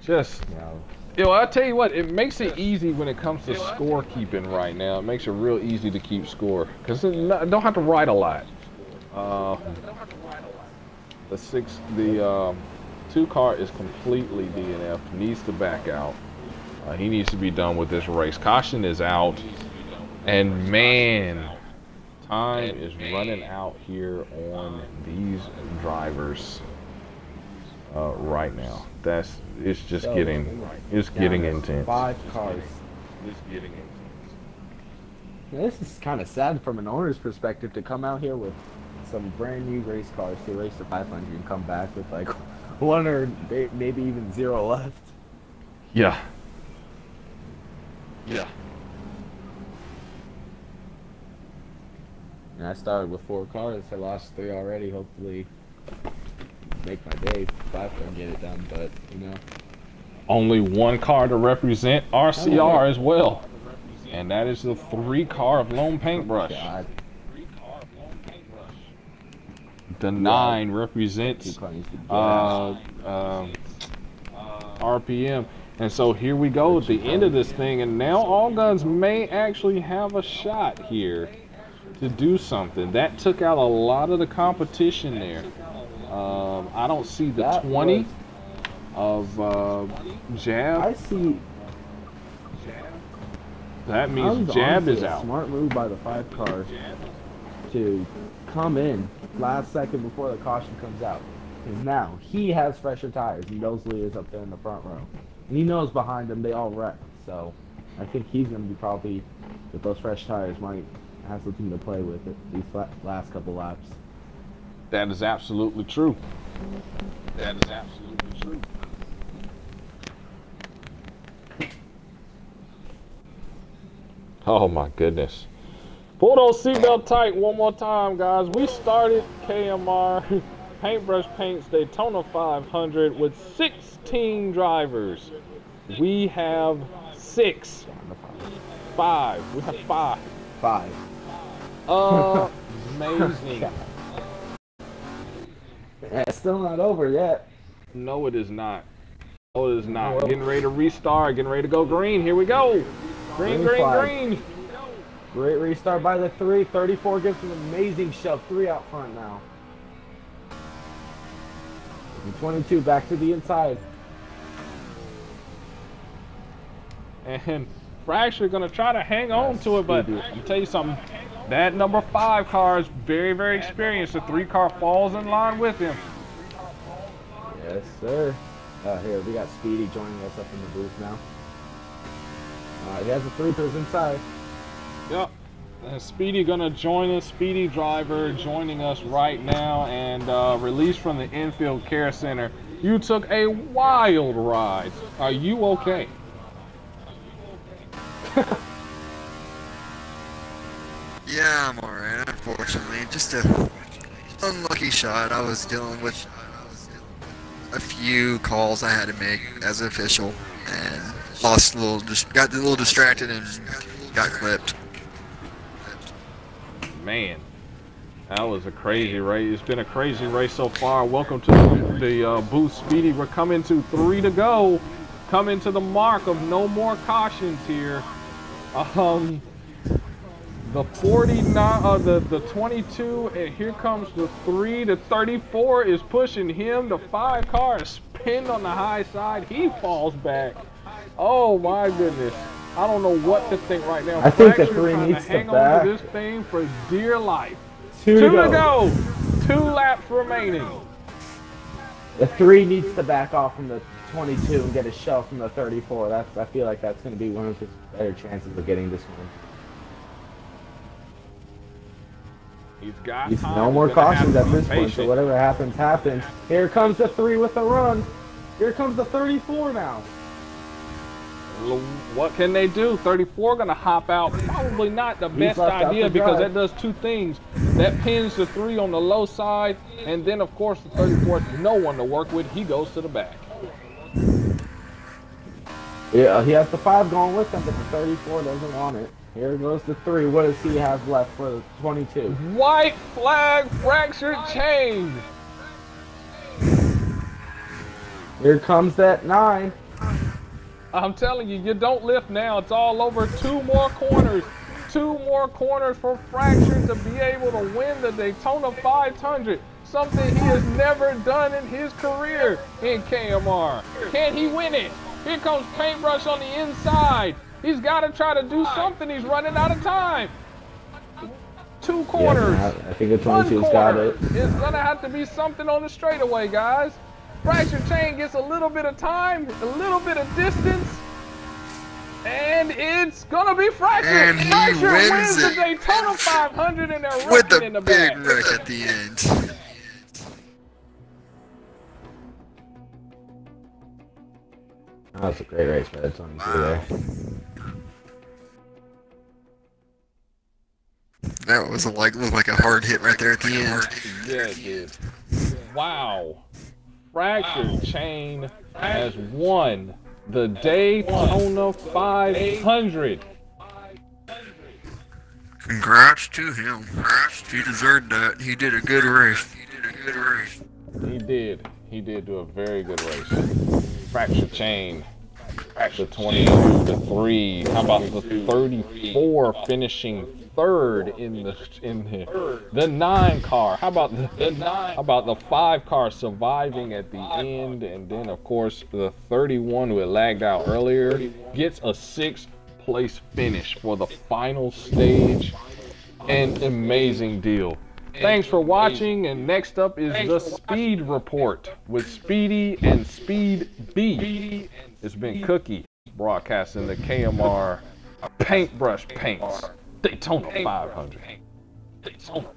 [SPEAKER 1] Just
[SPEAKER 2] You know,
[SPEAKER 1] Yo, I tell you what, it makes it easy when it comes to scorekeeping right now. It makes it real easy to keep score because I don't have to write a lot. Uh, the six, the um, two car is completely DNF. Needs to back out. Uh, he needs to be done with this race. Caution is out, and man, time is running out here on these drivers uh, right now. That's it's just
[SPEAKER 2] So,
[SPEAKER 1] getting it's getting intense.
[SPEAKER 2] Five cars.
[SPEAKER 1] It's getting intense.
[SPEAKER 2] Now, this is kind of sad from an owner's perspective to come out here with some brand new race cars to race the 500 and come back with like (laughs) one or maybe even zero left.
[SPEAKER 1] Yeah. Yeah.
[SPEAKER 2] And I started with four cars. I lost three already. Hopefully, make my day. Five can get it done, but you know,
[SPEAKER 1] Only one car to represent
[SPEAKER 2] Oh,
[SPEAKER 1] RCR as well, and that is the three car of Lone Paintbrush.
[SPEAKER 2] God,
[SPEAKER 1] The nine represents
[SPEAKER 2] two cars needs to get
[SPEAKER 1] uh, um, RPM. And so here we go at the end of this thing, and now All Guns may actually have a shot here to do something. That took out a lot of the competition there. Um, I don't see the
[SPEAKER 2] That
[SPEAKER 1] 20
[SPEAKER 2] was-
[SPEAKER 1] of uh, Jab.
[SPEAKER 2] I see.
[SPEAKER 1] that
[SPEAKER 2] that
[SPEAKER 1] means
[SPEAKER 2] was
[SPEAKER 1] Jab is out.
[SPEAKER 2] Smart move by the five car to come in last second before the caution comes out. Because now he has fresher tires. He knows Leah's up there in the front row, and he knows behind him they all wrecked. So I think he's going to be probably with those fresh tires might have something to play with it these last couple laps.
[SPEAKER 1] That is absolutely true. That is absolutely true. Oh my goodness. Pull those seatbelt tight one more time, guys. We started KMR (laughs) Paintbrush Paints Daytona 500 with 16 drivers. We have six,
[SPEAKER 2] On the front.
[SPEAKER 1] five. We have five.
[SPEAKER 2] Five.
[SPEAKER 1] Uh, (laughs) Amazing.
[SPEAKER 2] Yeah, it's still not over yet.
[SPEAKER 1] No, it is not. No, it is not.
[SPEAKER 2] Well-
[SPEAKER 1] getting ready to restart. Getting ready to go green. Here we go. Green,
[SPEAKER 2] Green
[SPEAKER 1] green, green.
[SPEAKER 2] Great restart by the three. 34 gives an amazing shove. Three out front now. And 22 back to the inside.
[SPEAKER 1] And Fracture gonna try to hang on to it, but. I'm tell you something. That number five car is very, very experienced. The three car falls in line with him.
[SPEAKER 2] Yes, sir. Uh, here, we got Speedy joining us up in the booth now. Uh, he has the three his inside.
[SPEAKER 1] Yep. And Speedy gonna join us. Speedy driver joining us right now and uh, released from the infield care center. You took a wild ride. Are you okay?
[SPEAKER 3] Yeah, I'm alright, unfortunately. Just a unlucky shot. I was dealing with a few calls I had to make as an official and lost a little, just got a little distracted and got clipped.
[SPEAKER 1] Man, that was a crazy race. It's been a crazy race so far. Welcome to the, uh, booth, Speedy. We're coming to three to go. Coming to the mark of no more cautions here. Um, the 49, uh, the the 22, and here comes the three. The 34 is pushing him. The five car is pinned on the high side. He falls back. Oh my goodness. I don't know what to think right now.
[SPEAKER 2] I think the three
[SPEAKER 1] trying to
[SPEAKER 2] needs to
[SPEAKER 1] hang on
[SPEAKER 2] back.
[SPEAKER 1] to this thing for dear life.
[SPEAKER 2] Two,
[SPEAKER 1] Two
[SPEAKER 2] to
[SPEAKER 1] to
[SPEAKER 2] go.
[SPEAKER 1] go. Two laps remaining.
[SPEAKER 2] The three needs to back off from the 22 and get a shell from the 34. That's I feel like that's going to be one of his better chances of getting this one.
[SPEAKER 1] He's got
[SPEAKER 2] He's no more
[SPEAKER 1] He's
[SPEAKER 2] cautions at this point, so whatever happens, happens. Here comes the three with the run. Here comes the 34 now.
[SPEAKER 1] What can they do? 34 gonna hop out. Probably not the best idea because that does two things. That pins the three on the low side, and then of course the 34 has no one to work with. He goes to the back.
[SPEAKER 2] Yeah, he has the five going with him, but the 34 doesn't want it. Here goes the three. What does he have left for the 22?
[SPEAKER 1] White flag Fractured Chain.
[SPEAKER 2] Here comes that nine.
[SPEAKER 1] I'm telling you, you don't lift now. It's all over. Two more corners. Two more corners for Fracture to be able to win the Daytona 500. Something he has never done in his career in KMR. Can he win it? Here comes Paintbrush on the inside. He's got to try to do something. He's running out of time. Two corners.
[SPEAKER 2] Yeah, I think the
[SPEAKER 1] One
[SPEAKER 2] 22's got it.
[SPEAKER 1] It's gonna have to be something on the straightaway, guys. Fracture chain gets a little bit of time, a little bit of distance, and it's gonna be Fracture.
[SPEAKER 3] And he
[SPEAKER 1] Fracture
[SPEAKER 3] wins
[SPEAKER 1] wins the
[SPEAKER 3] it.
[SPEAKER 1] Daytona 500, and they're
[SPEAKER 3] With
[SPEAKER 1] wrecking
[SPEAKER 3] the
[SPEAKER 1] in the
[SPEAKER 3] big
[SPEAKER 1] back.
[SPEAKER 3] wreck at the end.
[SPEAKER 2] That was a great race by the 22 there.
[SPEAKER 3] That was a, like looked like a hard hit right there at the end.
[SPEAKER 1] Yeah, it did. Wow. Fracture chain has won the Daytona 500.
[SPEAKER 3] Congrats to him. He deserved that. He did a good race. He did a good race.
[SPEAKER 1] He did. He did do a very good race. Fracture chain. The 22 to 3. How about the 34 finishing third in the in the, the 9 car? How about the, the 9 How about the 5 car surviving at the end and then of course the 31 who had lagged out earlier gets a 6th place finish for the final stage. An amazing deal. Thanks for watching, and next up is the Speed Report with Speedy and Speed B. It's been Kookie broadcasting the KMR Paintbrush Paints. Daytona 500. Daytona